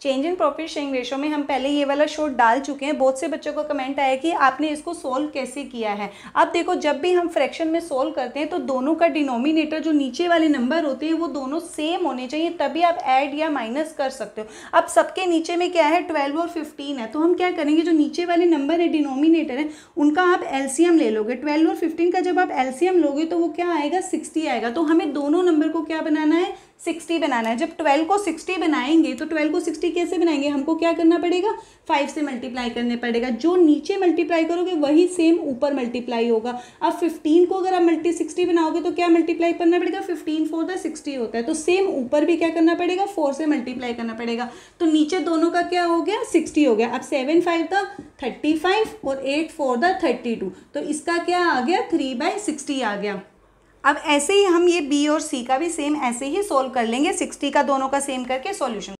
Change in profit sharing ratio में हम पहले ये वाला शो डाल चुके हैं। बहुत से बच्चों का कमेंट आया कि आपने इसको सोल्व कैसे किया है? अब देखो, जब भी हम फ्रैक्शन में सोल्व करते हैं तो दोनों का डिनोमिनेटर जो नीचे वाले नंबर होते हैं, वो दोनों सेम होने चाहिए, तभी आप ऐड या माइनस कर सकते हो। अब सबके नीचे में क्या है? ट्वेल्व और फिफ्टीन है। तो हम क्या करेंगे? जो नीचे वाले नंबर है डिनोमिनेटर है, उनका आप एलसीएम ले लोगे। ट्वेल्व और फिफ्टीन का जब आप एलसीएम लोगे तो वो क्या आएगा? सिक्सटी आएगा। तो हमें दोनों नंबर को क्या बनाना है? सिक्सटी बनाना है। जब ट्वेल्व को सिक्सटी बनाएँगे तो ट्वेल्व को सिक्सटी कैसे बनाएँगे? हमको क्या करना पड़ेगा? फाइव से मल्टीप्लाई करने पड़ेगा। जो नीचे मल्टीप्लाई करोगे, वही सेम ऊपर मल्टीप्लाई होगा। अब फिफ्टीन को अगर आप मल्टी सिक्सटी बनाओगे तो क्या मल्टीप्लाई करना पड़ेगा? फिफ्टीन फोर द सिक्सटी होता है। तो सेम ऊपर भी क्या करना पड़ेगा? फोर से मल्टीप्लाई करना पड़ेगा। तो नीचे दोनों का क्या हो गया? सिक्सटी हो गया। अब seven five the thirty five और eight four the thirty two. तो इसका क्या आ गया? थ्री बाई सिक्सटी आ गया। अब ऐसे ही हम ये बी और सी का भी सेम ऐसे ही सोल्व कर लेंगे सिक्सटी का दोनों का सेम करके सॉल्यूशन